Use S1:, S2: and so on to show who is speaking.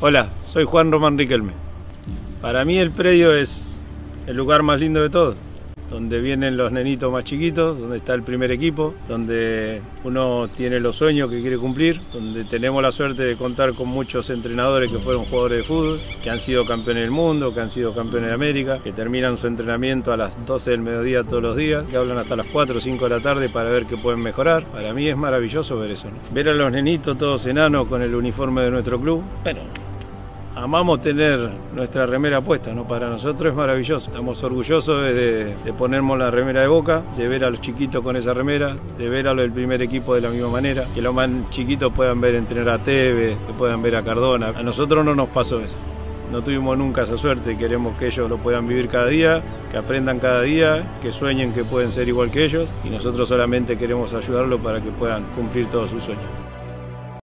S1: Hola, soy Juan Román Riquelme. Para mí el predio es el lugar más lindo de todo, donde vienen los nenitos más chiquitos, donde está el primer equipo, donde uno tiene los sueños que quiere cumplir, donde tenemos la suerte de contar con muchos entrenadores que fueron jugadores de fútbol, que han sido campeones del mundo, que han sido campeones de América, que terminan su entrenamiento a las 12 del mediodía todos los días, que hablan hasta las 4 o 5 de la tarde para ver qué pueden mejorar. Para mí es maravilloso ver eso. ¿no? Ver a los nenitos todos enanos con el uniforme de nuestro club, bueno, amamos tener nuestra remera puesta, ¿no? Para nosotros es maravilloso. Estamos orgullosos de, ponernos la remera de boca, de ver a los chiquitos con esa remera, de ver a los primer equipo de la misma manera, que los más chiquitos puedan ver entrenar a Teve, que puedan ver a Cardona. A nosotros no nos pasó eso. No tuvimos nunca esa suerte, queremos que ellos lo puedan vivir cada día, que aprendan cada día, que sueñen que pueden ser igual que ellos y nosotros solamente queremos ayudarlos para que puedan cumplir todos sus sueños.